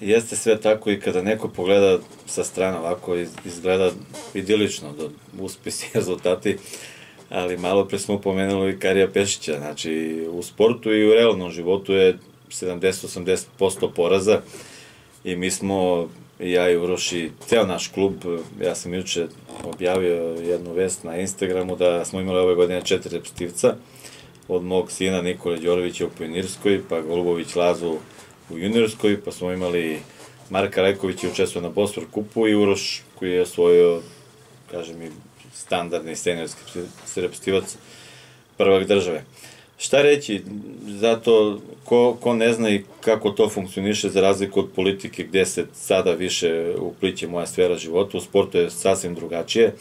Jeste sve tako i kada neko pogleda sa strane ovako izgleda idilično do uspesi i rezultati, ali malo pre smo pomenuli i Karija Pešića, znači u sportu i u realnom životu je 70-80% poraza i mi smo, ja i Uroši, ceo naš klub, ja sam juče objavio jednu vest na Instagramu da smo imali ove godine četiri repstivca, od mog sina Nikole Đorovića u Pionirskoj, pa Golubović Lazu u juniorskoj, pa smo imali Marka Rekovića i učestvuje na Bosfor kupu i Uroš koji je osvojio, kažem i standardni seniorski repstivac prvak države. Šta reći, zato ko, ko ne zna i kako to funkcioniše za razliku od politike gde se sada više upliće moja sfera života, u sportu je sasvim drugačije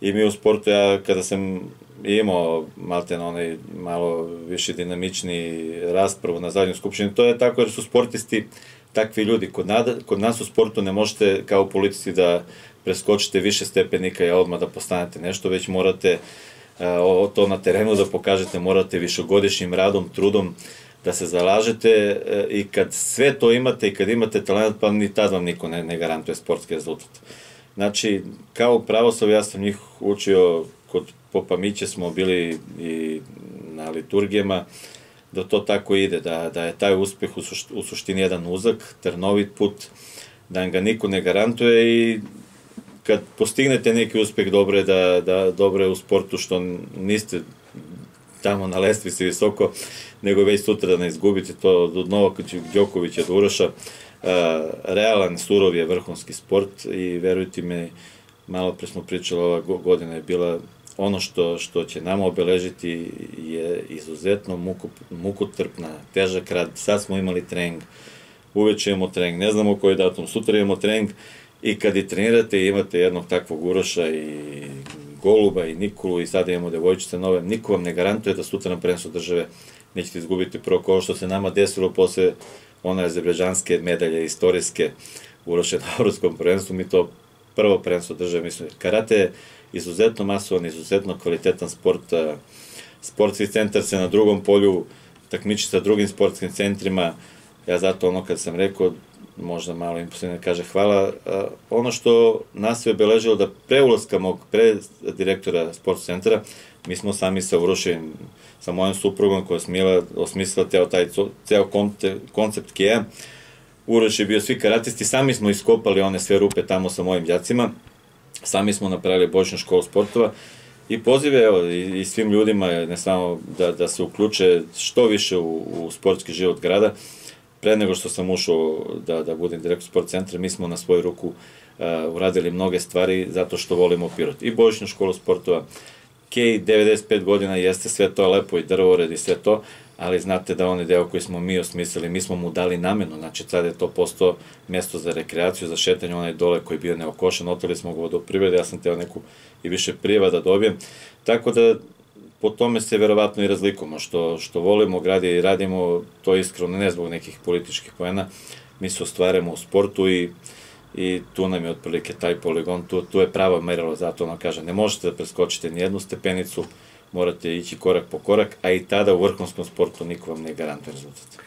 i mi u sportu, ja kada sam imao malte na onaj malo više dinamični raspravu na zadnjoj skupštini, to je tako jer su sportisti takvi ljudi. Kod, nada, kod nas u sportu ne možete kao u politici da preskočite više stepenika i odmah da postanete nešto, već morate o, to na terenu da pokažete, morate višegodišnjim radom, trudom da se zalažete e, i kad sve to imate i kad imate talent, pa ni tad vam niko ne, ne garantuje sportski rezultat. Znači, kao pravoslav, ja sam njih učio, kod Popa Miće smo bili i na liturgijama, da to tako ide, da, da je taj uspeh u suštini jedan uzak, trnovit put, da ga niko ne garantuje i kad postignete neki uspeh, dobro je da, da dobro je u sportu što niste tamo na lestvici visoko, nego već sutra da ne izgubite to od Novaka Đokovića do Uroša. Realan, surov je vrhunski sport i verujte me, malo pre smo pričali, ova godina je bila ono što, što će nama obeležiti je izuzetno muko, mukotrpna, težak rad. Sad smo imali trening, uveče imamo trening, ne znamo koji datum, sutra imamo trening. I kad i trenirate imate jednog takvog Uroša i Goluba i Nikolu i sada imamo devojčice nove, niko vam ne garantuje da sutra na prenosu države nećete izgubiti. Prvo kao što se nama desilo posle one azerbeđanske medalje istorijske Uroše na evropskom prvenstvu, mi to prvo prvenstvo države, mislim, karate je izuzetno masovan, izuzetno kvalitetan sport, sportski centar se na drugom polju takmiči sa drugim sportskim centrima, ja zato ono kad sam rekao, možda malo imposilno kaže hvala, ono što nas je obeležilo da pre ulaska mog, pre direktora sport centra, mi smo sami sa Urošem, sa mojom suprugom koja smila, osmislila teo taj ceo koncept Keja, Uroš je bio svi karatisti, sami smo iskopali one sve rupe tamo sa mojim djacima, sami smo napravili bočnu školu sportova i pozive evo, i, i svim ljudima, ne samo da, da se uključe što više u, u sportski život grada, pre nego što sam ušao da, da budem direktor sport centra, mi smo na svoju ruku uh, uradili mnoge stvari zato što volimo Pirot. I bojičnu školu sportova, 95 godina, jeste sve to lepo i drvored i sve to, ali znate da onaj deo koji smo mi osmislili, mi smo mu dali namenu, znači sad je to posto mesto za rekreaciju, za šetanje, onaj dole koji je bio neokošen, oteli smo ga do privrede, ja sam teo neku i više prijeva da dobijem, tako da po tome se verovatno i razlikujemo, što, što volimo gradi i radimo to iskreno, ne zbog nekih političkih poena, mi se ostvaramo u sportu i i tu nam je otprilike taj poligon, tu, tu je pravo merilo, zato ono kaže, ne možete da preskočite ni jednu stepenicu, morate ići korak po korak, a i tada u vrhunskom sportu niko vam ne garantuje rezultat.